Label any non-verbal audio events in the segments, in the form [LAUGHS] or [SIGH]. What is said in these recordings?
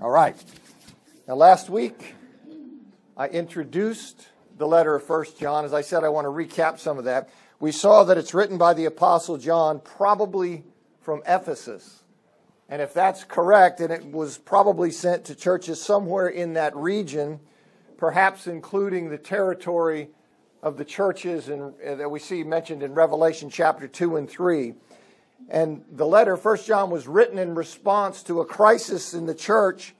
All right. Now, last week, I introduced the letter of First John. As I said, I want to recap some of that. We saw that it's written by the Apostle John, probably from Ephesus. And if that's correct, and it was probably sent to churches somewhere in that region, perhaps including the territory of the churches in, uh, that we see mentioned in Revelation chapter 2 and 3. And the letter, 1 John, was written in response to a crisis in the church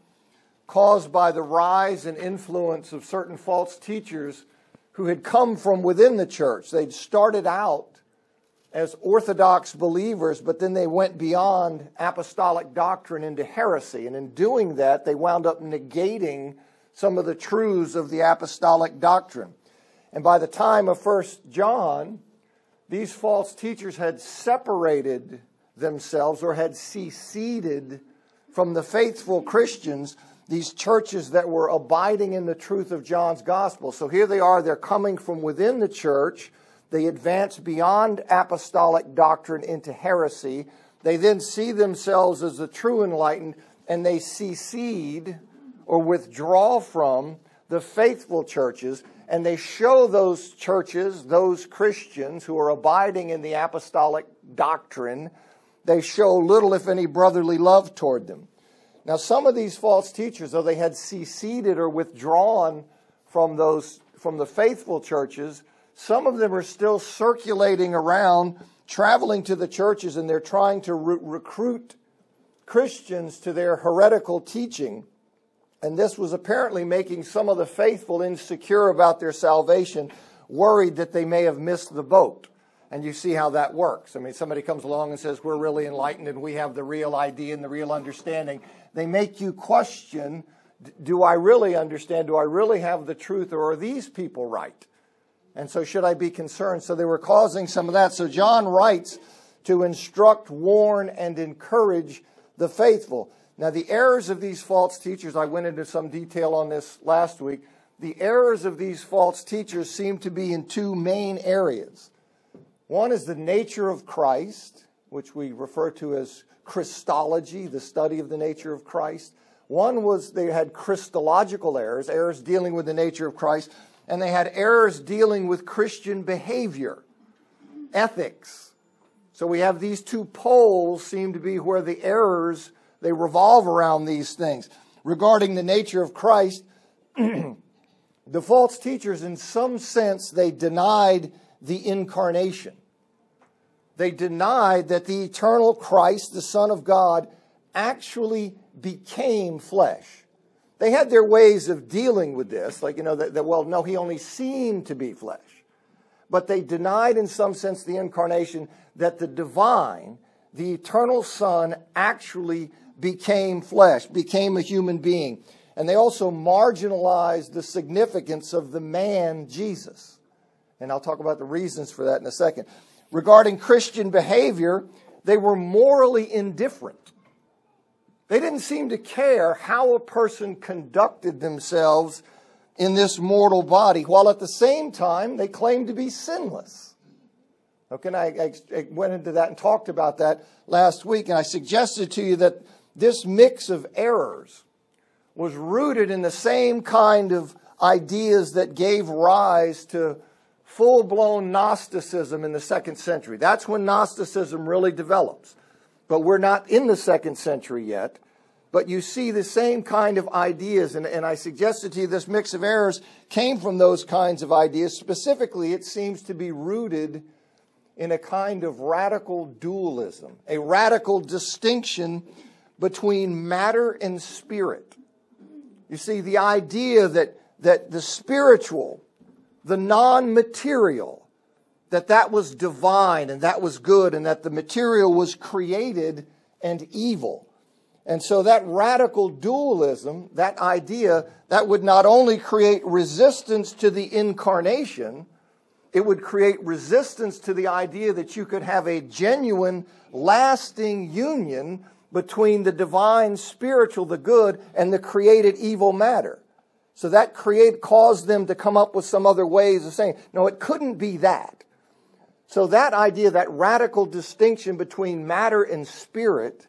caused by the rise and influence of certain false teachers who had come from within the church. They'd started out as orthodox believers, but then they went beyond apostolic doctrine into heresy. And in doing that, they wound up negating some of the truths of the apostolic doctrine. And by the time of 1 John, these false teachers had separated themselves or had seceded from the faithful Christians, these churches that were abiding in the truth of John's gospel. So here they are, they're coming from within the church. They advance beyond apostolic doctrine into heresy. They then see themselves as the true enlightened and they secede or withdraw from the faithful churches and they show those churches, those Christians who are abiding in the apostolic doctrine, they show little, if any, brotherly love toward them. Now, some of these false teachers, though they had seceded or withdrawn from those from the faithful churches, some of them are still circulating around, traveling to the churches, and they're trying to re- recruit Christians to their heretical teaching. And this was apparently making some of the faithful insecure about their salvation, worried that they may have missed the boat. And you see how that works. I mean, somebody comes along and says, We're really enlightened and we have the real idea and the real understanding. They make you question Do I really understand? Do I really have the truth? Or are these people right? And so, should I be concerned? So, they were causing some of that. So, John writes to instruct, warn, and encourage the faithful. Now, the errors of these false teachers, I went into some detail on this last week. The errors of these false teachers seem to be in two main areas. One is the nature of Christ, which we refer to as Christology, the study of the nature of Christ. One was they had Christological errors, errors dealing with the nature of Christ, and they had errors dealing with Christian behavior, ethics. So we have these two poles seem to be where the errors they revolve around these things. Regarding the nature of Christ, [CLEARS THROAT] the false teachers, in some sense, they denied the incarnation. They denied that the eternal Christ, the Son of God, actually became flesh. They had their ways of dealing with this, like, you know, that, that, well, no, he only seemed to be flesh. But they denied, in some sense, the incarnation, that the divine, the eternal Son, actually became flesh, became a human being. And they also marginalized the significance of the man Jesus. And I'll talk about the reasons for that in a second. Regarding Christian behavior, they were morally indifferent. They didn't seem to care how a person conducted themselves in this mortal body, while at the same time they claimed to be sinless. Okay, I, I, went into that and talked about that last week, and I suggested to you that this mix of errors was rooted in the same kind of ideas that gave rise to full blown Gnosticism in the second century. That's when Gnosticism really develops. But we're not in the second century yet. But you see the same kind of ideas, and, and I suggested to you this mix of errors came from those kinds of ideas. Specifically, it seems to be rooted in a kind of radical dualism, a radical distinction between matter and spirit. You see, the idea that, that the spiritual, the non material, that that was divine and that was good and that the material was created and evil. And so that radical dualism, that idea, that would not only create resistance to the incarnation, it would create resistance to the idea that you could have a genuine, lasting union between the divine spiritual, the good, and the created evil matter. So that create caused them to come up with some other ways of saying, no, it couldn't be that. So that idea, that radical distinction between matter and spirit,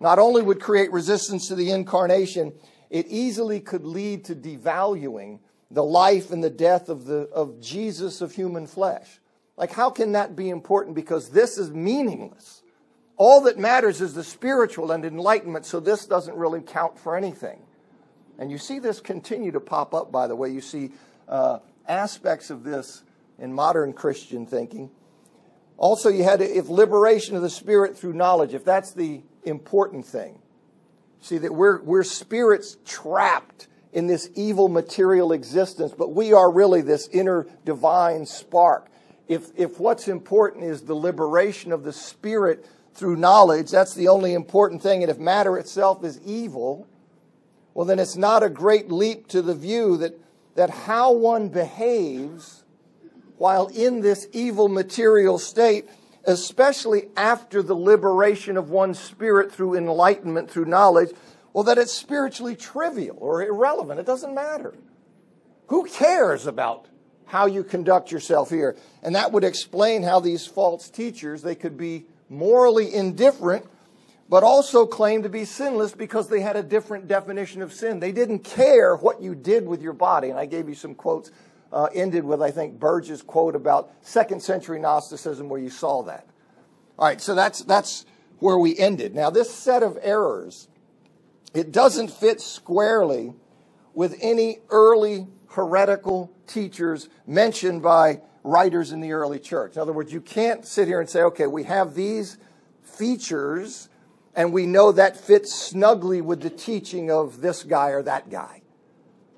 not only would create resistance to the incarnation, it easily could lead to devaluing the life and the death of, the, of Jesus of human flesh. Like, how can that be important? Because this is meaningless. All that matters is the spiritual and enlightenment, so this doesn't really count for anything. And you see this continue to pop up, by the way. You see uh, aspects of this in modern Christian thinking. Also, you had if liberation of the spirit through knowledge, if that's the important thing. See, that we're, we're spirits trapped in this evil material existence, but we are really this inner divine spark. If, if what's important is the liberation of the spirit through knowledge, that's the only important thing. And if matter itself is evil, well, then it's not a great leap to the view that, that how one behaves while in this evil material state, especially after the liberation of one's spirit through enlightenment, through knowledge, well, that it's spiritually trivial or irrelevant. It doesn't matter. Who cares about how you conduct yourself here? And that would explain how these false teachers, they could be morally indifferent, but also claim to be sinless because they had a different definition of sin. They didn't care what you did with your body. And I gave you some quotes, uh, ended with, I think, Burge's quote about second century Gnosticism where you saw that. All right, so that's, that's where we ended. Now, this set of errors it doesn't fit squarely with any early heretical teachers mentioned by writers in the early church. In other words, you can't sit here and say, okay, we have these features and we know that fits snugly with the teaching of this guy or that guy.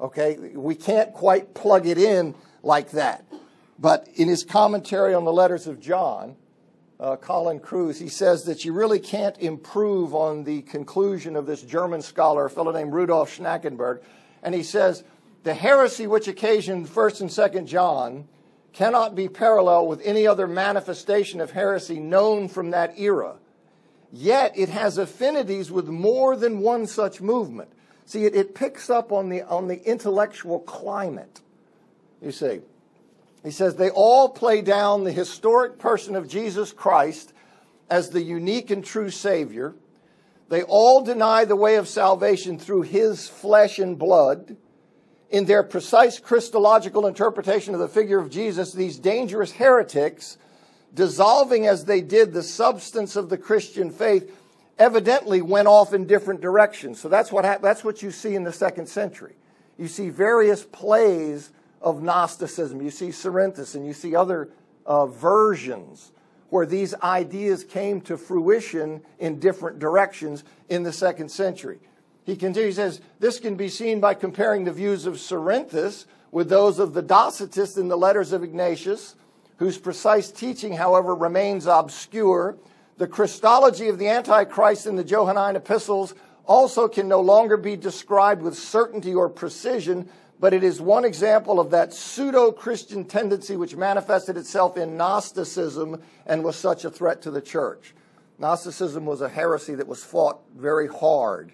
Okay? We can't quite plug it in like that. But in his commentary on the letters of John, uh, Colin Kruse, he says that you really can't improve on the conclusion of this German scholar, a fellow named Rudolf Schnackenburg. And he says, the heresy which occasioned 1st and 2nd John cannot be parallel with any other manifestation of heresy known from that era. Yet it has affinities with more than one such movement. See, it, it picks up on the, on the intellectual climate, you see. He says they all play down the historic person of Jesus Christ as the unique and true Savior. They all deny the way of salvation through his flesh and blood. In their precise Christological interpretation of the figure of Jesus, these dangerous heretics, dissolving as they did the substance of the Christian faith, evidently went off in different directions. So that's what, that's what you see in the second century. You see various plays of Gnosticism. You see Cerinthus and you see other uh, versions where these ideas came to fruition in different directions in the second century. He continues, he says, this can be seen by comparing the views of Cerinthus with those of the Docetists in the letters of Ignatius, whose precise teaching, however, remains obscure. The Christology of the Antichrist in the Johannine epistles also can no longer be described with certainty or precision but it is one example of that pseudo Christian tendency which manifested itself in Gnosticism and was such a threat to the church. Gnosticism was a heresy that was fought very hard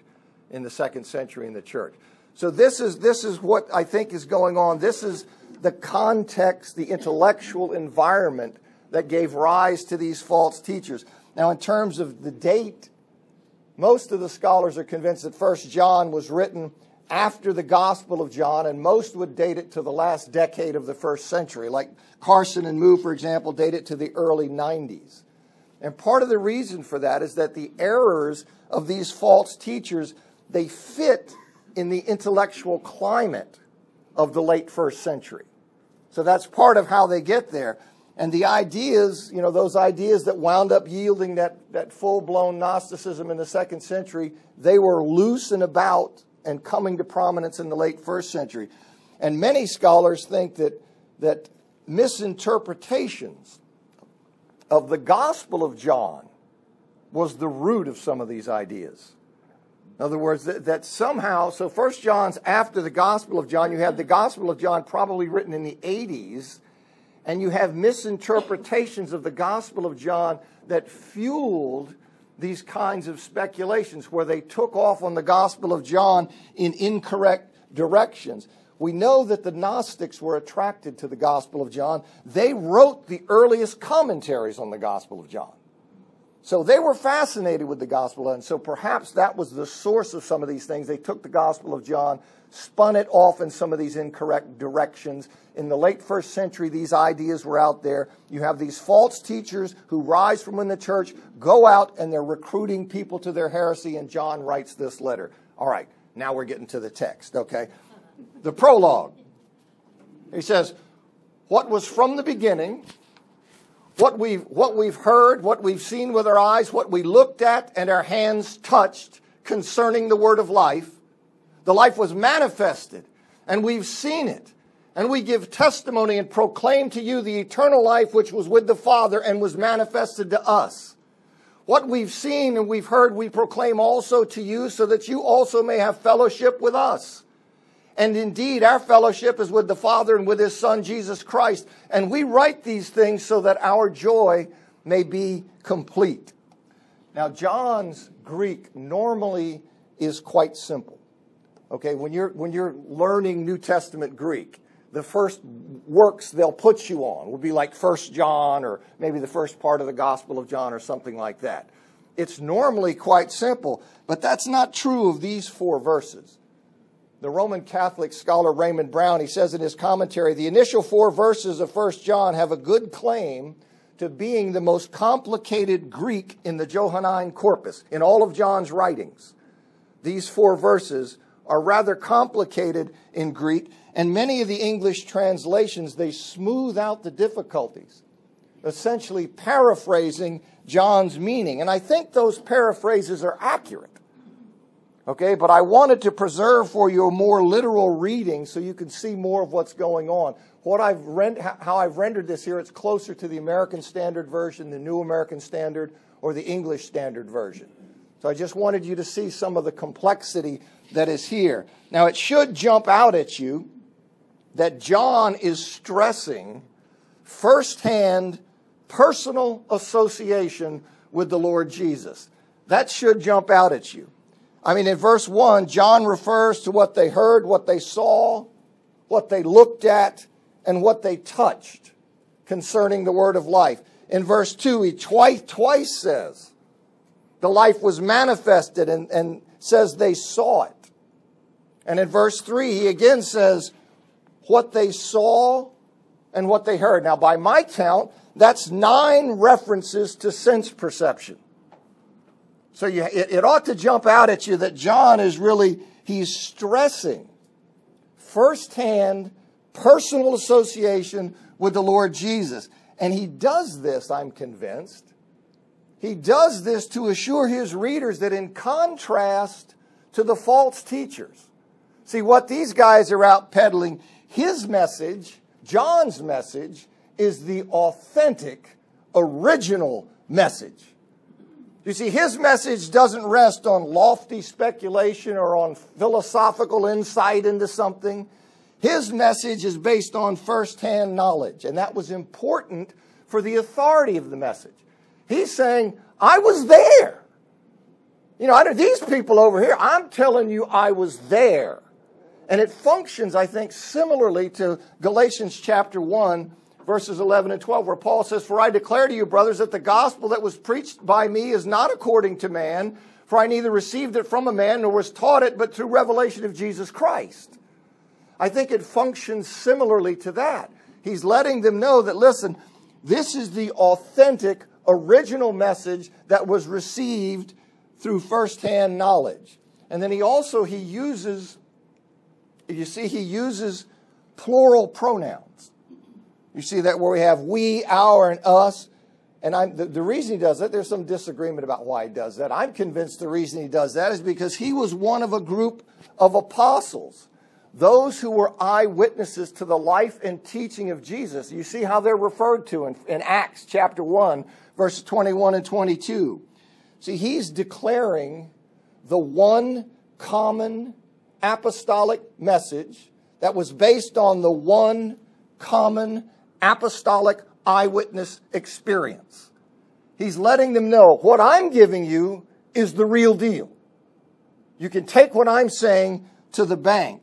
in the second century in the church. So this is this is what I think is going on. This is the context, the intellectual environment that gave rise to these false teachers. Now, in terms of the date, most of the scholars are convinced that First John was written after the Gospel of John, and most would date it to the last decade of the first century. Like Carson and Moo, for example, date it to the early 90s. And part of the reason for that is that the errors of these false teachers, they fit in the intellectual climate of the late first century. So that's part of how they get there. And the ideas, you know, those ideas that wound up yielding that, that full blown Gnosticism in the second century, they were loose and about and coming to prominence in the late first century. And many scholars think that, that misinterpretations of the Gospel of John was the root of some of these ideas. In other words, that, that, somehow, so First John's after the Gospel of John, you have the Gospel of John probably written in the 80s, and you have misinterpretations of the Gospel of John that fueled these kinds of speculations where they took off on the Gospel of John in incorrect directions. We know that the Gnostics were attracted to the Gospel of John. They wrote the earliest commentaries on the Gospel of John. So they were fascinated with the Gospel, and so perhaps that was the source of some of these things. They took the Gospel of John, spun it off in some of these incorrect directions. In the late first century, these ideas were out there. You have these false teachers who rise from in the church, go out, and they're recruiting people to their heresy, and John writes this letter. All right, now we're getting to the text, okay? The prologue. He says, What was from the beginning what we've, what we've heard, what we've seen with our eyes, what we looked at and our hands touched concerning the word of life. The life was manifested, and we've seen it. And we give testimony and proclaim to you the eternal life which was with the Father and was manifested to us. What we've seen and we've heard, we proclaim also to you, so that you also may have fellowship with us. And indeed, our fellowship is with the Father and with His Son, Jesus Christ. And we write these things so that our joy may be complete. Now, John's Greek normally is quite simple. Okay, when you're, when you're learning New Testament Greek, the first works they'll put you on will be like First John or maybe the first part of the Gospel of John or something like that. It's normally quite simple, but that's not true of these four verses the Roman Catholic scholar Raymond Brown, he says in his commentary, the initial four verses of 1 John have a good claim to being the most complicated Greek in the Johannine corpus, in all of John's writings. These four verses are rather complicated in Greek, and many of the English translations, they smooth out the difficulties, essentially paraphrasing John's meaning. And I think those paraphrases are accurate. Okay, but I wanted to preserve for you a more literal reading so you can see more of what's going on. What I've rend- how I've rendered this here, it's closer to the American Standard Version, the New American Standard, or the English Standard Version. So I just wanted you to see some of the complexity that is here. Now it should jump out at you that John is stressing firsthand personal association with the Lord Jesus. That should jump out at you. I mean, in verse 1, John refers to what they heard, what they saw, what they looked at, and what they touched concerning the word of life. In verse 2, he twice, twice says, the life was manifested and, and says they saw it. And in verse 3, he again says, what they saw and what they heard. Now, by my count, that's nine references to sense perception. So you, it, it ought to jump out at you that John is really, he's stressing firsthand personal association with the Lord Jesus. And he does this, I'm convinced. He does this to assure his readers that in contrast to the false teachers, see what these guys are out peddling, his message, John's message, is the authentic, original message. You see, his message doesn't rest on lofty speculation or on philosophical insight into something. His message is based on firsthand knowledge, and that was important for the authority of the message. He's saying, I was there. You know, out of these people over here, I'm telling you, I was there. And it functions, I think, similarly to Galatians chapter 1, verses 11 and 12, where Paul says, For I declare to you, brothers, that the gospel that was preached by me is not according to man, for I neither received it from a man nor was taught it, but through revelation of Jesus Christ. I think it functions similarly to that. He's letting them know that, listen, this is the authentic, original message that was received through firsthand knowledge. And then he also, he uses, you see, he uses plural pronouns. You see that where we have we, our, and us. And I'm, the, the reason he does that, there's some disagreement about why he does that. I'm convinced the reason he does that is because he was one of a group of apostles, those who were eyewitnesses to the life and teaching of Jesus. You see how they're referred to in, in Acts chapter 1, verses 21 and 22. See, he's declaring the one common apostolic message that was based on the one common apostolic eyewitness experience. He's letting them know what I'm giving you is the real deal. You can take what I'm saying to the bank.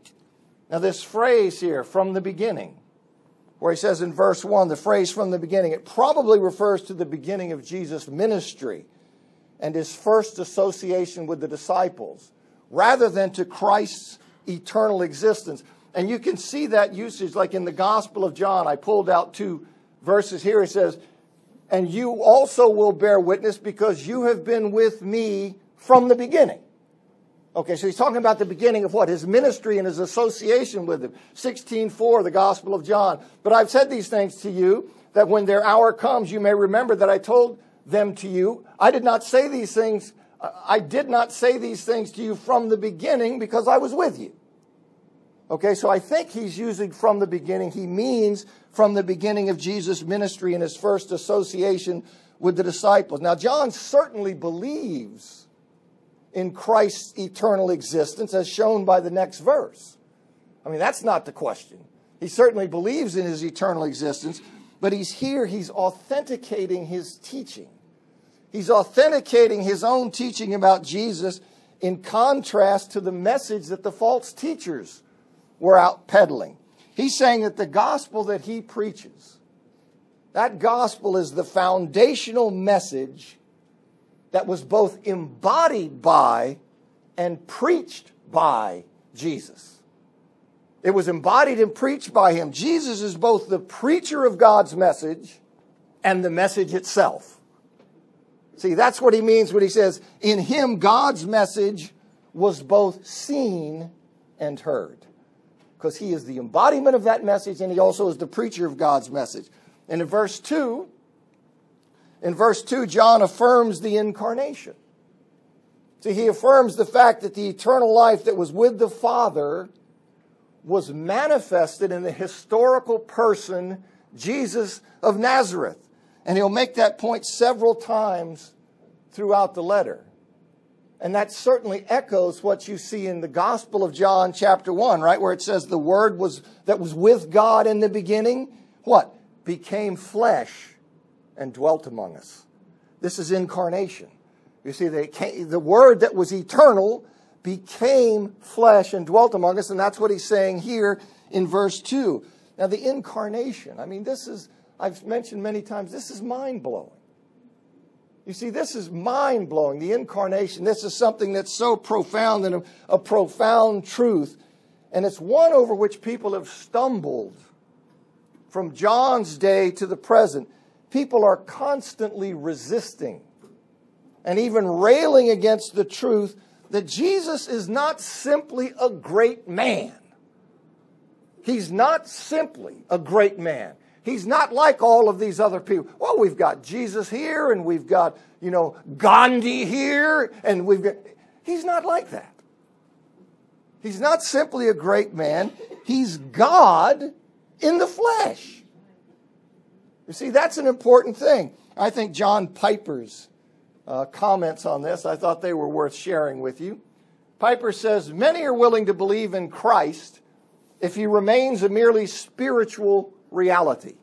Now, this phrase here, from the beginning, where he says in verse 1, the phrase from the beginning, it probably refers to the beginning of Jesus' ministry and his first association with the disciples rather than to Christ's eternal existence. And you can see that usage like in the Gospel of John. I pulled out two verses here. It says, And you also will bear witness because you have been with me from the beginning. Okay, so he's talking about the beginning of what? His ministry and his association with him. 16.4, the Gospel of John. But I've said these things to you that when their hour comes, you may remember that I told them to you. I did not say these things. I did not say these things to you from the beginning because I was with you. Okay, so I think he's using from the beginning. He means from the beginning of Jesus' ministry and his first association with the disciples. Now, John certainly believes in Christ's eternal existence as shown by the next verse. I mean, that's not the question. He certainly believes in his eternal existence, but he's here, he's authenticating his teaching. He's authenticating his own teaching about Jesus in contrast to the message that the false teachers were out peddling. He's saying that the gospel that he preaches, that gospel is the foundational message that was both embodied by and preached by Jesus. It was embodied and preached by him. Jesus is both the preacher of God's message and the message itself. See, that's what he means when he says, in him, God's message was both seen and heard. Because he is the embodiment of that message and he also is the preacher of God's message. And in verse 2, in verse 2, John affirms the incarnation. See, he affirms the fact that the eternal life that was with the Father was manifested in the historical person, Jesus of Nazareth. And he'll make that point several times throughout the letter. And that certainly echoes what you see in the Gospel of John, chapter 1, right? Where it says the Word was, that was with God in the beginning, what? Became flesh and dwelt among us. This is incarnation. You see, came, the Word that was eternal became flesh and dwelt among us, and that's what he's saying here in verse 2. Now, the incarnation, I mean, this is, I've mentioned many times, this is mind blowing. You see, this is mind blowing. The incarnation, this is something that's so profound and a, a profound truth. And it's one over which people have stumbled from John's day to the present people are constantly resisting and even railing against the truth that Jesus is not simply a great man. He's not simply a great man. He's not like all of these other people. Well, we've got Jesus here and we've got, you know, Gandhi here and we've got. He's not like that. He's not simply a great man. He's God in the flesh. You see, that's an important thing. I think John Piper's uh, comments on this, I thought they were worth sharing with you. Piper says, Many are willing to believe in Christ if he remains a merely spiritual reality.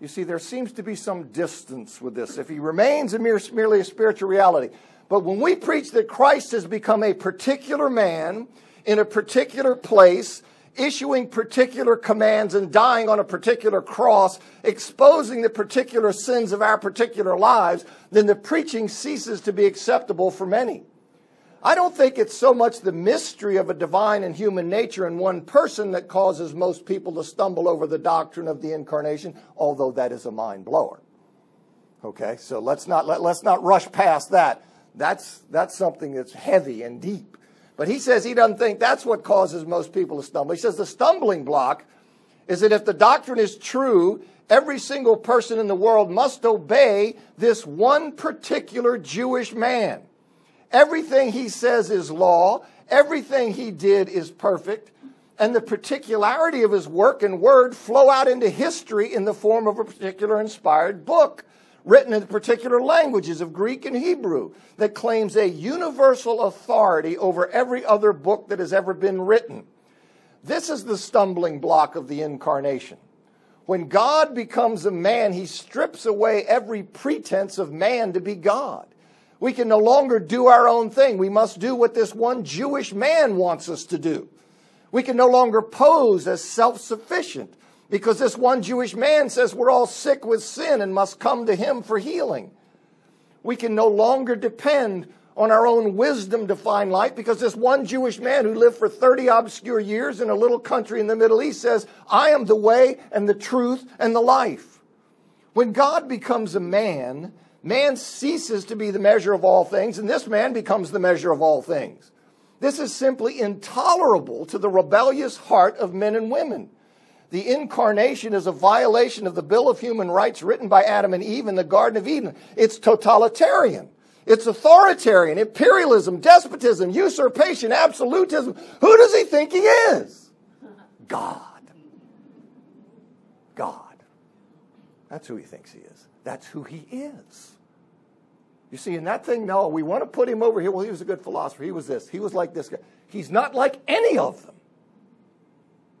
You see, there seems to be some distance with this. If he remains a mere, merely a spiritual reality. But when we preach that Christ has become a particular man in a particular place, issuing particular commands and dying on a particular cross, exposing the particular sins of our particular lives, then the preaching ceases to be acceptable for many. I don't think it's so much the mystery of a divine and human nature in one person that causes most people to stumble over the doctrine of the incarnation, although that is a mind blower. Okay, so let's not, let, let's not rush past that. That's, that's something that's heavy and deep. But he says he doesn't think that's what causes most people to stumble. He says the stumbling block is that if the doctrine is true, every single person in the world must obey this one particular Jewish man. Everything he says is law, everything he did is perfect, and the particularity of his work and word flow out into history in the form of a particular inspired book written in the particular languages of Greek and Hebrew that claims a universal authority over every other book that has ever been written. This is the stumbling block of the incarnation. When God becomes a man, he strips away every pretense of man to be God. We can no longer do our own thing. We must do what this one Jewish man wants us to do. We can no longer pose as self sufficient because this one Jewish man says we're all sick with sin and must come to him for healing. We can no longer depend on our own wisdom to find light because this one Jewish man who lived for 30 obscure years in a little country in the Middle East says, I am the way and the truth and the life. When God becomes a man, man ceases to be the measure of all things, and this man becomes the measure of all things. This is simply intolerable to the rebellious heart of men and women. The incarnation is a violation of the Bill of Human Rights written by Adam and Eve in the Garden of Eden. It's totalitarian. It's authoritarian, imperialism, despotism, usurpation, absolutism. Who does he think he is? God. God. That's who he thinks he is. That's who he is. You see, in that thing, no, we want to put him over here. Well, he was a good philosopher. He was this. He was like this guy. He's not like any of them.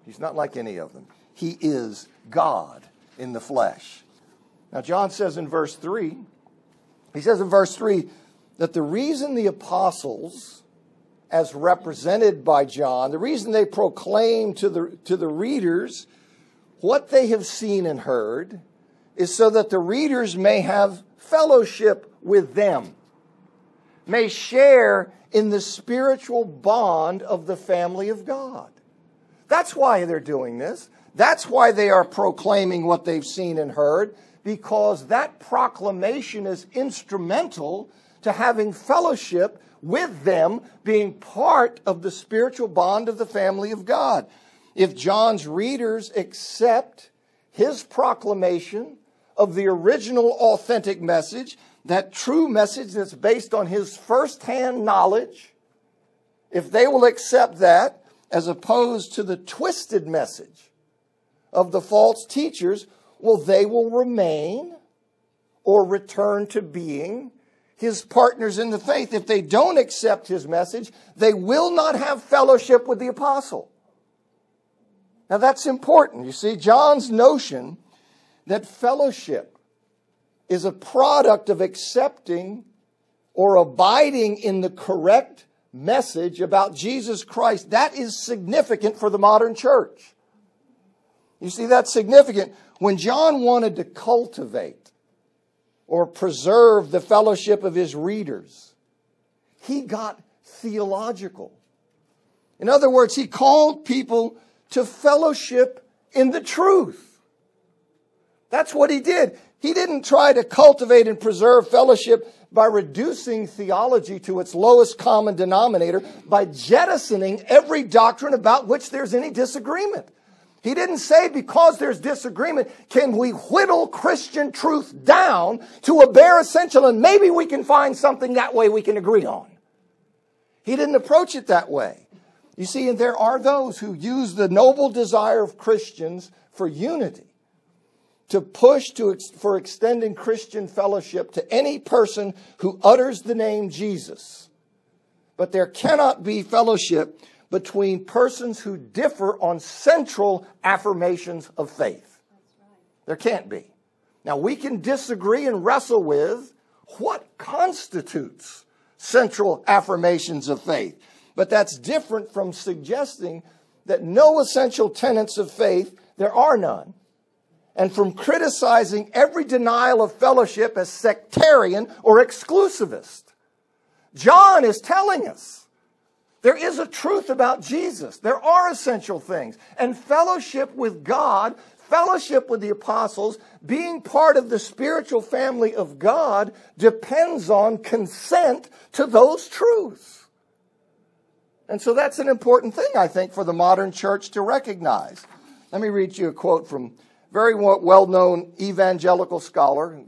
He's not like any of them. He is God in the flesh. Now, John says in verse 3, he says in verse 3 that the reason the apostles, as represented by John, the reason they proclaim to the, to the readers what they have seen and heard is so that the readers may have fellowship with them, may share in the spiritual bond of the family of God. That's why they're doing this. That's why they are proclaiming what they've seen and heard because that proclamation is instrumental to having fellowship with them, being part of the spiritual bond of the family of God. If John's readers accept his proclamation of the original authentic message, that true message that's based on his firsthand knowledge, if they will accept that as opposed to the twisted message of the false teachers well, they will remain or return to being his partners in the faith. If they don't accept his message, they will not have fellowship with the apostle. Now that's important. You see, John's notion that fellowship is a product of accepting or abiding in the correct message about Jesus Christ, that is significant for the modern church. You see, that's significant. When John wanted to cultivate or preserve the fellowship of his readers, he got theological. In other words, he called people to fellowship in the truth. That's what he did. He didn't try to cultivate and preserve fellowship by reducing theology to its lowest common denominator, by jettisoning every doctrine about which there's any disagreement. He didn't say because there's disagreement, can we whittle Christian truth down to a bare essential and maybe we can find something that way we can agree on. He didn't approach it that way. You see, and there are those who use the noble desire of Christians for unity to push to, for extending Christian fellowship to any person who utters the name Jesus. But there cannot be fellowship between persons who differ on central affirmations of faith. There can't be. Now, we can disagree and wrestle with what constitutes central affirmations of faith, but that's different from suggesting that no essential tenets of faith, there are none, and from criticizing every denial of fellowship as sectarian or exclusivist. John is telling us there is a truth about Jesus. There are essential things. And fellowship with God, fellowship with the apostles, being part of the spiritual family of God depends on consent to those truths. And so that's an important thing, I think, for the modern church to recognize. Let me read you a quote from very well known evangelical scholar.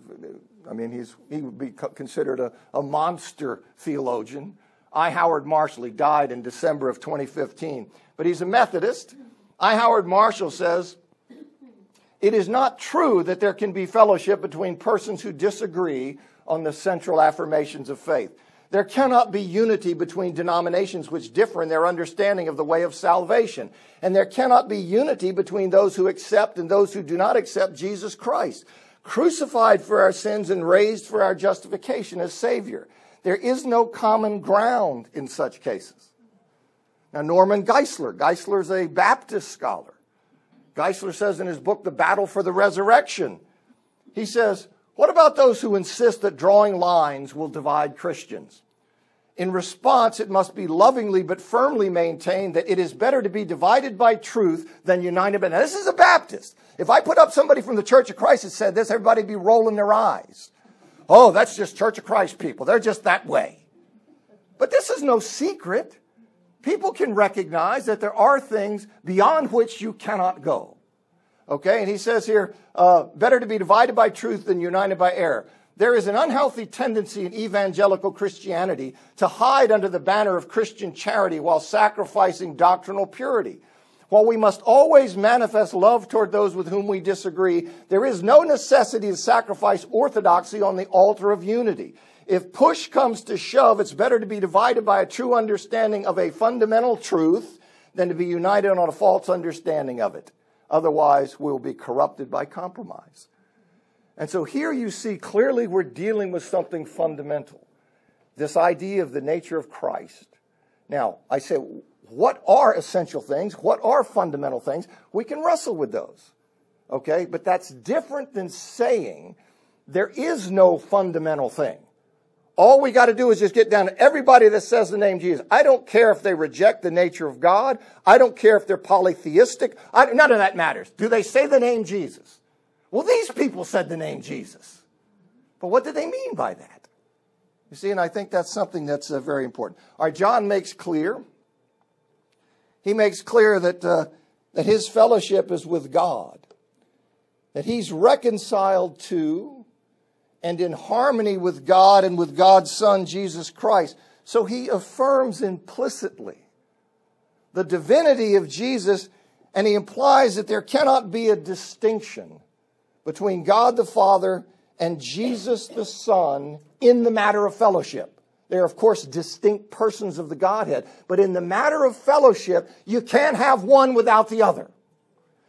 I mean, he's, he would be considered a, a monster theologian. I. Howard Marshall. He died in December of 2015. But he's a Methodist. I. Howard Marshall says, It is not true that there can be fellowship between persons who disagree on the central affirmations of faith. There cannot be unity between denominations which differ in their understanding of the way of salvation. And there cannot be unity between those who accept and those who do not accept Jesus Christ, crucified for our sins and raised for our justification as Savior. There is no common ground in such cases. Now, Norman Geisler, Geisler is a Baptist scholar. Geisler says in his book, The Battle for the Resurrection, he says, What about those who insist that drawing lines will divide Christians? In response, it must be lovingly but firmly maintained that it is better to be divided by truth than united by. Now, this is a Baptist. If I put up somebody from the Church of Christ that said this, everybody would be rolling their eyes. Oh, that's just Church of Christ people. They're just that way. But this is no secret. People can recognize that there are things beyond which you cannot go. Okay, and he says here, uh, better to be divided by truth than united by error. There is an unhealthy tendency in evangelical Christianity to hide under the banner of Christian charity while sacrificing doctrinal purity. While we must always manifest love toward those with whom we disagree, there is no necessity to sacrifice orthodoxy on the altar of unity. If push comes to shove, it's better to be divided by a true understanding of a fundamental truth than to be united on a false understanding of it. Otherwise, we'll be corrupted by compromise. And so here you see clearly we're dealing with something fundamental this idea of the nature of Christ. Now, I say, what are essential things? What are fundamental things? We can wrestle with those. Okay? But that's different than saying there is no fundamental thing. All we got to do is just get down to everybody that says the name Jesus. I don't care if they reject the nature of God. I don't care if they're polytheistic. I, none of that matters. Do they say the name Jesus? Well, these people said the name Jesus. But what did they mean by that? You see, and I think that's something that's uh, very important. All right, John makes clear. He makes clear that, uh, that his fellowship is with God, that he's reconciled to and in harmony with God and with God's Son, Jesus Christ. So he affirms implicitly the divinity of Jesus, and he implies that there cannot be a distinction between God the Father and Jesus the Son in the matter of fellowship. They're, of course, distinct persons of the Godhead. But in the matter of fellowship, you can't have one without the other.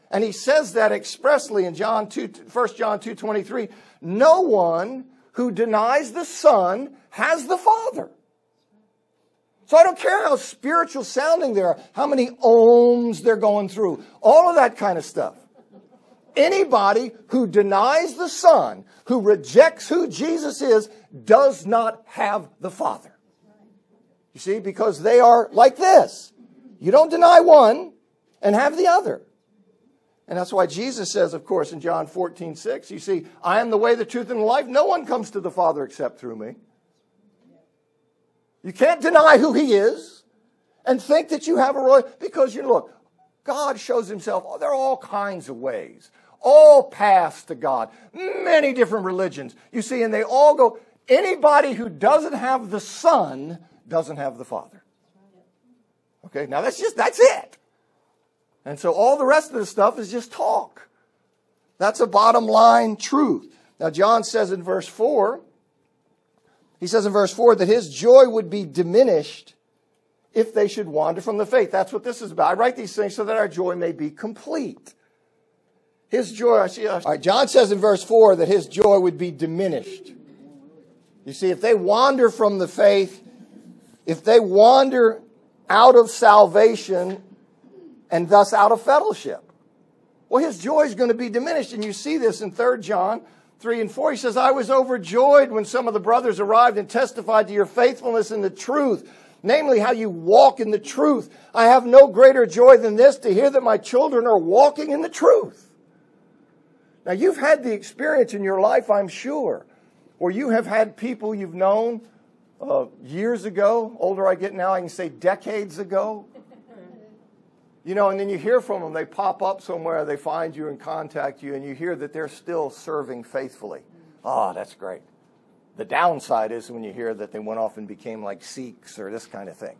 And he says that expressly in John 2, 1 John 2 23. No one who denies the Son has the Father. So I don't care how spiritual sounding they are, how many ohms they're going through, all of that kind of stuff anybody who denies the Son, who rejects who Jesus is, does not have the Father. You see, because they are like this. You don't deny one and have the other. And that's why Jesus says, of course, in John 14, 6, you see, I am the way, the truth, and the life. No one comes to the Father except through me. You can't deny who he is and think that you have a royal, because you look, God shows himself, oh, there are all kinds of ways all paths to God, many different religions. You see, and they all go, anybody who doesn't have the Son doesn't have the Father. Okay, now that's just, that's it. And so all the rest of the stuff is just talk. That's a bottom line truth. Now, John says in verse 4, he says in verse 4 that his joy would be diminished if they should wander from the faith. That's what this is about. I write these things so that our joy may be complete. His joy, I see, all right, John says in verse 4 that his joy would be diminished. You see, if they wander from the faith, if they wander out of salvation and thus out of fellowship, well, his joy is going to be diminished. And you see this in 3 John 3 and 4. He says, I was overjoyed when some of the brothers arrived and testified to your faithfulness in the truth, namely how you walk in the truth. I have no greater joy than this to hear that my children are walking in the truth. Now, you've had the experience in your life, I'm sure, where you have had people you've known uh, years ago. Older I get now, I can say decades ago. You know, and then you hear from them. They pop up somewhere, they find you and contact you, and you hear that they're still serving faithfully. Oh, that's great. The downside is when you hear that they went off and became like Sikhs or this kind of thing.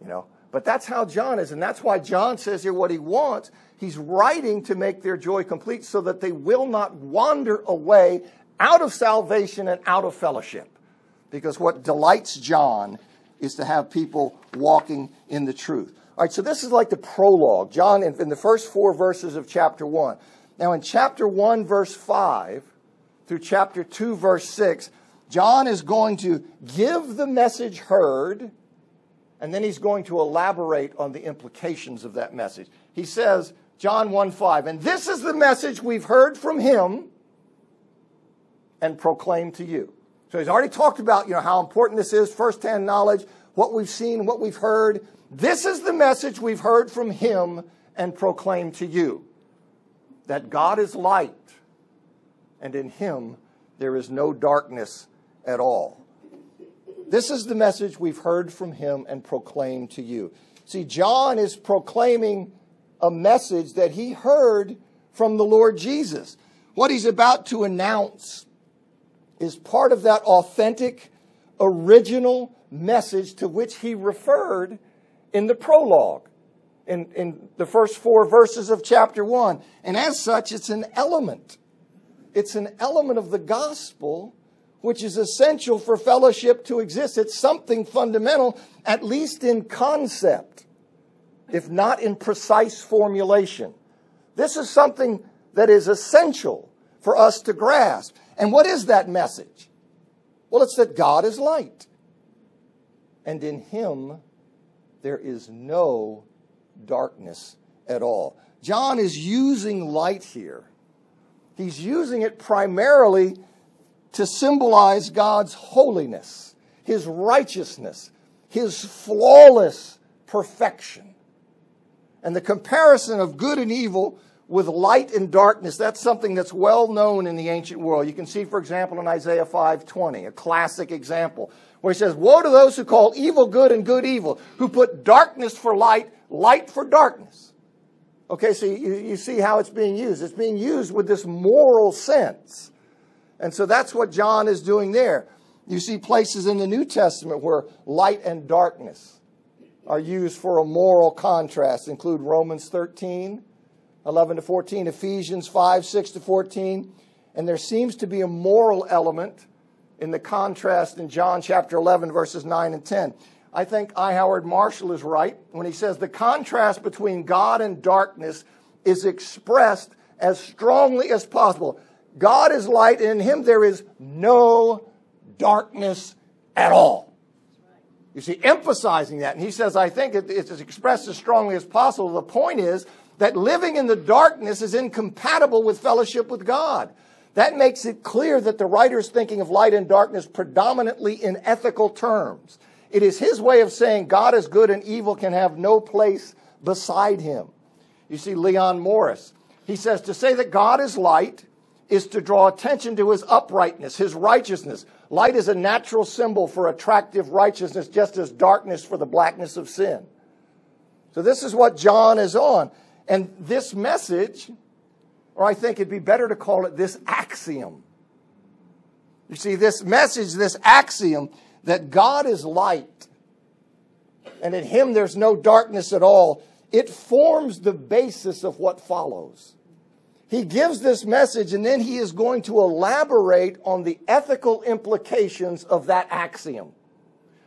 You know, but that's how John is, and that's why John says here what he wants He's writing to make their joy complete so that they will not wander away out of salvation and out of fellowship. Because what delights John is to have people walking in the truth. All right, so this is like the prologue. John, in, in the first four verses of chapter 1. Now, in chapter 1, verse 5 through chapter 2, verse 6, John is going to give the message heard, and then he's going to elaborate on the implications of that message. He says, John 1 5. And this is the message we've heard from him and proclaimed to you. So he's already talked about, you know, how important this is, firsthand knowledge, what we've seen, what we've heard. This is the message we've heard from him and proclaim to you. That God is light, and in him there is no darkness at all. This is the message we've heard from him and proclaimed to you. See, John is proclaiming a message that he heard from the Lord Jesus. What he's about to announce is part of that authentic, original message to which he referred in the prologue, in, in the first four verses of chapter one. And as such, it's an element. It's an element of the gospel which is essential for fellowship to exist. It's something fundamental, at least in concept, if not in precise formulation. This is something that is essential for us to grasp. And what is that message? Well, it's that God is light. And in him, there is no darkness at all. John is using light here. He's using it primarily to symbolize God's holiness, his righteousness, his flawless perfection. And the comparison of good and evil with light and darkness, that's something that's well known in the ancient world. You can see, for example, in Isaiah 5:20, a classic example, where he says, Woe to those who call evil good and good evil, who put darkness for light, light for darkness. Okay, so you, you see how it's being used. It's being used with this moral sense. And so that's what John is doing there. You see places in the New Testament where light and darkness are used for a moral contrast, include Romans 13, 11 to 14, Ephesians 5, 6 to 14. And there seems to be a moral element in the contrast in John chapter 11, verses 9 and 10. I think I. Howard Marshall is right when he says the contrast between God and darkness is expressed as strongly as possible. God is light, and in him there is no darkness at all. You see, emphasizing that. And he says, I think it's expressed as strongly as possible. The point is that living in the darkness is incompatible with fellowship with God. That makes it clear that the writer is thinking of light and darkness predominantly in ethical terms. It is his way of saying God is good and evil can have no place beside him. You see, Leon Morris, he says to say that God is light is to draw attention to his uprightness, his righteousness. Light is a natural symbol for attractive righteousness, just as darkness for the blackness of sin. So, this is what John is on. And this message, or I think it'd be better to call it this axiom. You see, this message, this axiom that God is light and in him there's no darkness at all, it forms the basis of what follows. He gives this message and then he is going to elaborate on the ethical implications of that axiom.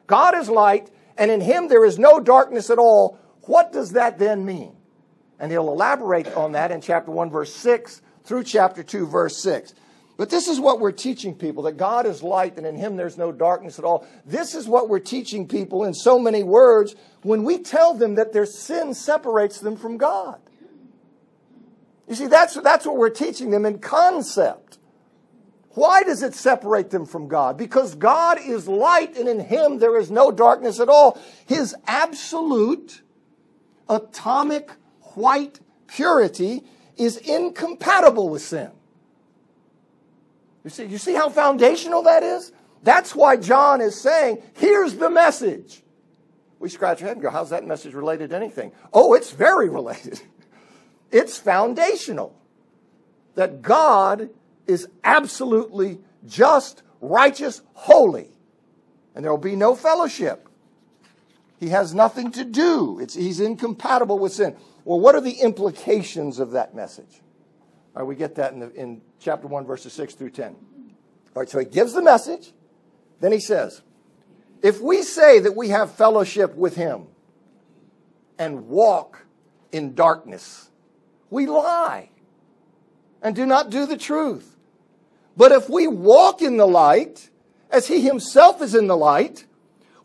God is light and in him there is no darkness at all. What does that then mean? And he'll elaborate on that in chapter 1, verse 6 through chapter 2, verse 6. But this is what we're teaching people that God is light and in him there's no darkness at all. This is what we're teaching people in so many words when we tell them that their sin separates them from God. You see, that's, that's what we're teaching them in concept. Why does it separate them from God? Because God is light and in him there is no darkness at all. His absolute atomic white purity is incompatible with sin. You see, you see how foundational that is? That's why John is saying, here's the message. We scratch our head and go, how's that message related to anything? Oh, it's very [LAUGHS] related. It's foundational that God is absolutely just, righteous, holy, and there will be no fellowship. He has nothing to do. It's, he's incompatible with sin. Well, what are the implications of that message? All right, we get that in, the, in chapter 1, verses 6 through 10. All right, so he gives the message. Then he says, If we say that we have fellowship with him and walk in darkness, we lie and do not do the truth. But if we walk in the light, as he himself is in the light,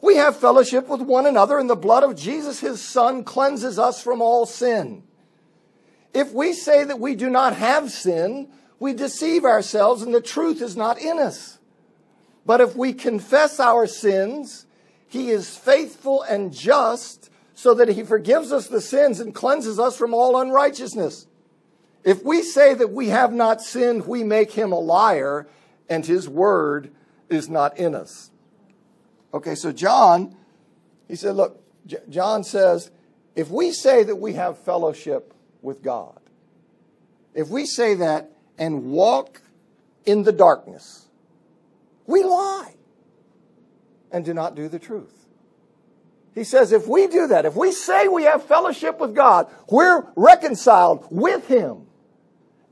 we have fellowship with one another, and the blood of Jesus, his son, cleanses us from all sin. If we say that we do not have sin, we deceive ourselves and the truth is not in us. But if we confess our sins, he is faithful and just so that he forgives us the sins and cleanses us from all unrighteousness. If we say that we have not sinned, we make him a liar and his word is not in us. Okay, so John, he said, look, J- John says, if we say that we have fellowship with God, if we say that and walk in the darkness, we lie and do not do the truth. He says, if we do that, if we say we have fellowship with God, we're reconciled with Him,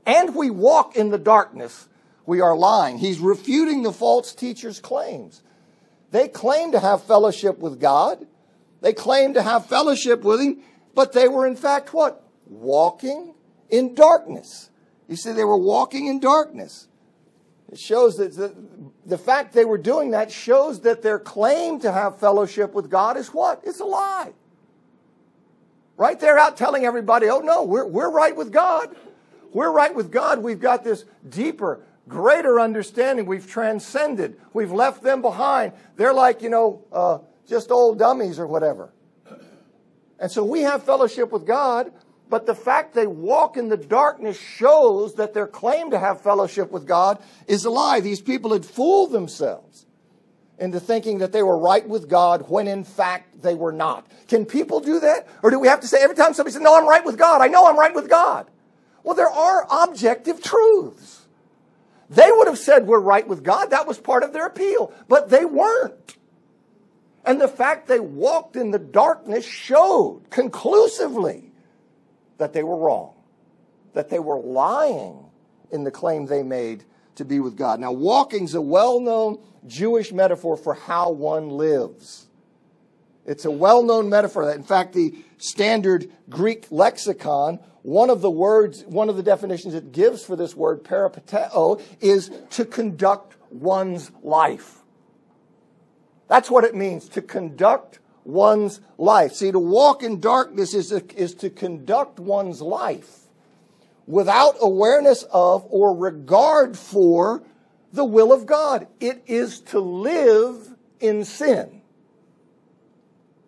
and we walk in the darkness, we are lying. He's refuting the false teacher's claims. They claim to have fellowship with God. They claim to have fellowship with Him, but they were in fact what? Walking in darkness. You see, they were walking in darkness. It shows that the, the fact they were doing that shows that their claim to have fellowship with God is what? It's a lie. Right? They're out telling everybody, oh no, we're, we're right with God. We're right with God. We've got this deeper, greater understanding. We've transcended. We've left them behind. They're like, you know, uh, just old dummies or whatever. And so we have fellowship with God, but the fact they walk in the darkness shows that their claim to have fellowship with God is a lie. These people had fooled themselves into thinking that they were right with God when in fact they were not. Can people do that? Or do we have to say every time somebody says, No, I'm right with God, I know I'm right with God? Well, there are objective truths. They would have said we're right with God. That was part of their appeal, but they weren't. And the fact they walked in the darkness showed conclusively that they were wrong, that they were lying in the claim they made to be with God. Now, walking's a well known Jewish metaphor for how one lives. It's a well known metaphor in fact, the standard Greek lexicon, one of the words, one of the definitions it gives for this word, peripateo, is to conduct one's life. That's what it means to conduct one's life. See, to walk in darkness is, a, is to conduct one's life without awareness of or regard for the will of God. It is to live in sin.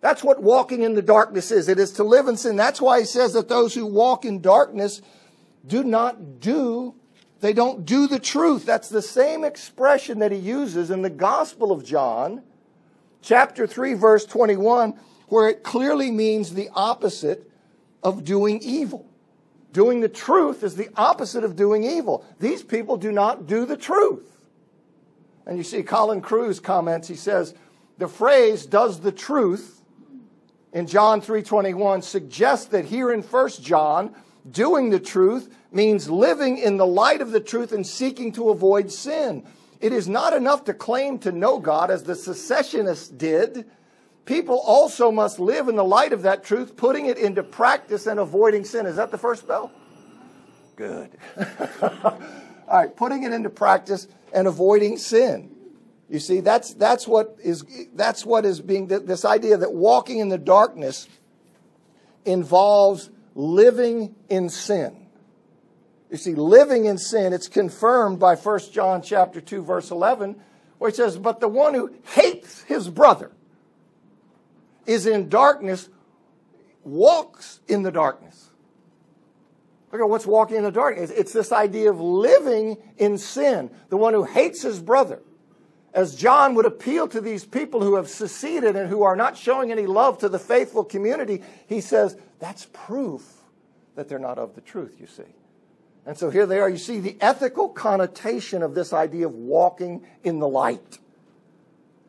That's what walking in the darkness is. It is to live in sin. That's why he says that those who walk in darkness do not do, they don't do the truth. That's the same expression that he uses in the Gospel of John chapter 3, verse 21, where it clearly means the opposite of doing evil. Doing the truth is the opposite of doing evil. These people do not do the truth. And you see, Colin Kruse comments, he says, the phrase does the truth in John 3:21 suggests that here in 1 John, doing the truth means living in the light of the truth and seeking to avoid sin. It is not enough to claim to know God as the secessionists did. People also must live in the light of that truth, putting it into practice and avoiding sin. Is that the first bell? Good. [LAUGHS] All right, putting it into practice and avoiding sin. You see, that's, that's what is, that's what is being, this idea that walking in the darkness involves living in sin. You see, living in sin, it's confirmed by 1 John chapter 2, verse 11, where it says, But the one who hates his brother is in darkness, walks in the darkness. Look at what's walking in the darkness. It's this idea of living in sin. The one who hates his brother. As John would appeal to these people who have seceded and who are not showing any love to the faithful community, he says, that's proof that they're not of the truth, you see. And so here they are. You see the ethical connotation of this idea of walking in the light.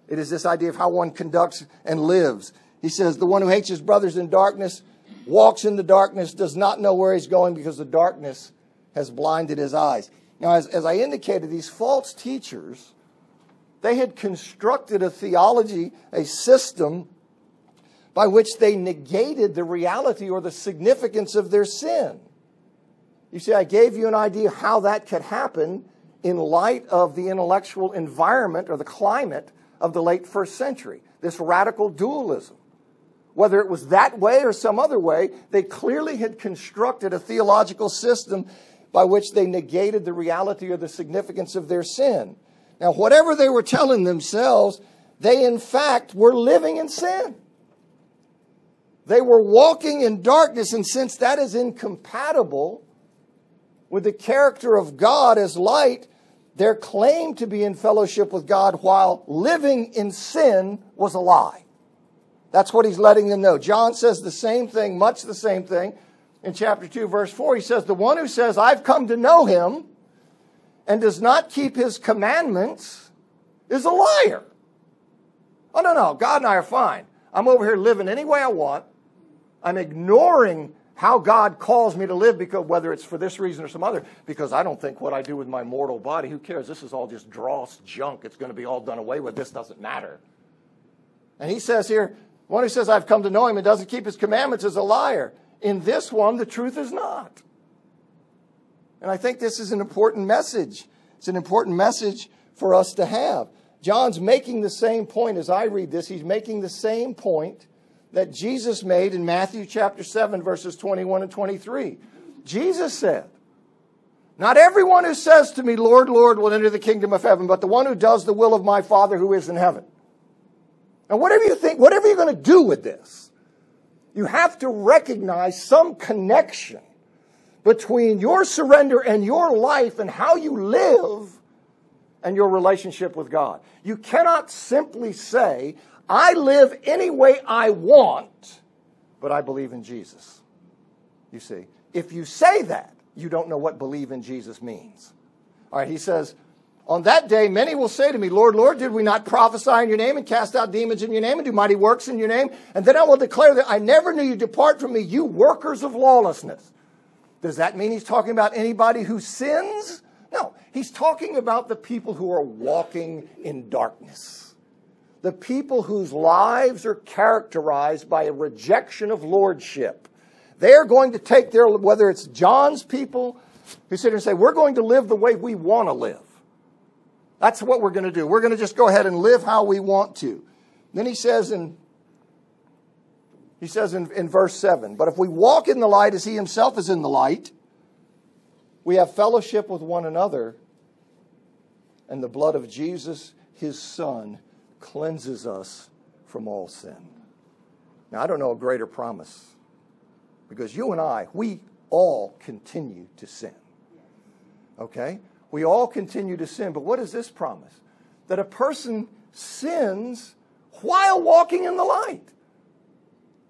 It is this idea of how one conducts and lives. He says, The one who hates his brothers in darkness walks in the darkness, does not know where he's going because the darkness has blinded his eyes. Now, as, as I indicated, these false teachers, they had constructed a theology, a system by which they negated the reality or the significance of their sin. You see, I gave you an idea how that could happen in light of the intellectual environment or the climate of the late first century, this radical dualism. Whether it was that way or some other way, they clearly had constructed a theological system by which they negated the reality or the significance of their sin. Now, whatever they were telling themselves, they in fact were living in sin. They were walking in darkness, and since that is incompatible with the character of God as light, their claim to be in fellowship with God while living in sin was a lie. That's what he's letting them know. John says the same thing, much the same thing. In chapter 2, verse 4, he says, The one who says, I've come to know him, and does not keep his commandments is a liar. Oh, no, no. God and I are fine. I'm over here living any way I want. I'm ignoring how God calls me to live because whether it's for this reason or some other, because I don't think what I do with my mortal body, who cares? This is all just dross junk. It's going to be all done away with. This doesn't matter. And he says here, one who says, I've come to know him and doesn't keep his commandments is a liar. In this one, the truth is not. And I think this is an important message. It's an important message for us to have. John's making the same point as I read this. He's making the same point that Jesus made in Matthew chapter 7, verses 21 and 23. Jesus said, Not everyone who says to me, Lord, Lord, will enter the kingdom of heaven, but the one who does the will of my Father who is in heaven. Now, whatever you think, whatever you're going to do with this, you have to recognize some connection between your surrender and your life and how you live and your relationship with God. You cannot simply say, I live any way I want, but I believe in Jesus. You see, if you say that, you don't know what believe in Jesus means. All right, he says, On that day, many will say to me, Lord, Lord, did we not prophesy in your name and cast out demons in your name and do mighty works in your name? And then I will declare that I never knew you. Depart from me, you workers of lawlessness. Does that mean he's talking about anybody who sins? No, he's talking about the people who are walking in darkness the people whose lives are characterized by a rejection of lordship. They're going to take their, whether it's John's people who sit and say, we're going to live the way we want to live. That's what we're going to do. We're going to just go ahead and live how we want to. Then he says in he says in, in verse 7 But if we walk in the light as he himself is in the light, we have fellowship with one another, and the blood of Jesus, his son, cleanses us from all sin. Now, I don't know a greater promise because you and I, we all continue to sin. Okay? We all continue to sin, but what is this promise? That a person sins while walking in the light.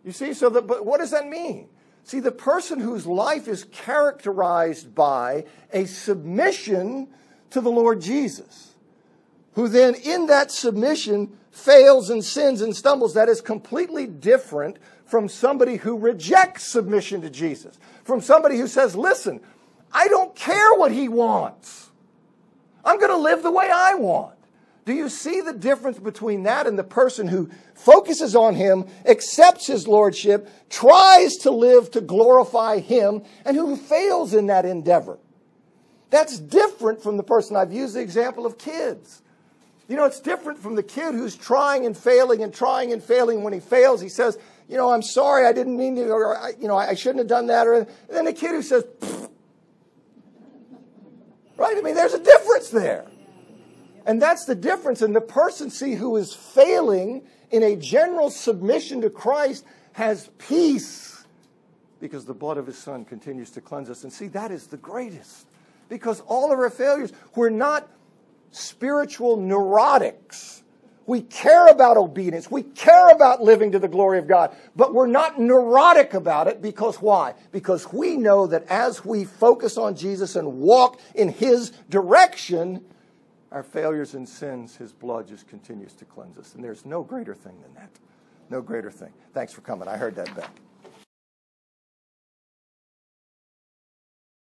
You see, so that, but what does that mean? See, the person whose life is characterized by a submission to the Lord Jesus who then in that submission fails and sins and stumbles, that is completely different from somebody who rejects submission to Jesus, from somebody who says, listen, I don't care what he wants. I'm going to live the way I want. Do you see the difference between that and the person who focuses on him, accepts his lordship, tries to live to glorify him, and who fails in that endeavor? That's different from the person I've used the example of kids. You know, it's different from the kid who's trying and failing and trying and failing. When he fails, he says, you know, I'm sorry, I didn't mean to, or, you know, I shouldn't have done that. Or, then the kid who says, Pfft. right? I mean, there's a difference there. And that's the difference. And the person, see, who is failing in a general submission to Christ has peace because the blood of his son continues to cleanse us. And see, that is the greatest. Because all of our failures, we're not spiritual neurotics. We care about obedience. We care about living to the glory of God, but we're not neurotic about it because why? Because we know that as we focus on Jesus and walk in His direction, our failures and sins, His blood just continues to cleanse us. And there's no greater thing than that. No greater thing. Thanks for coming. I heard that, Beth.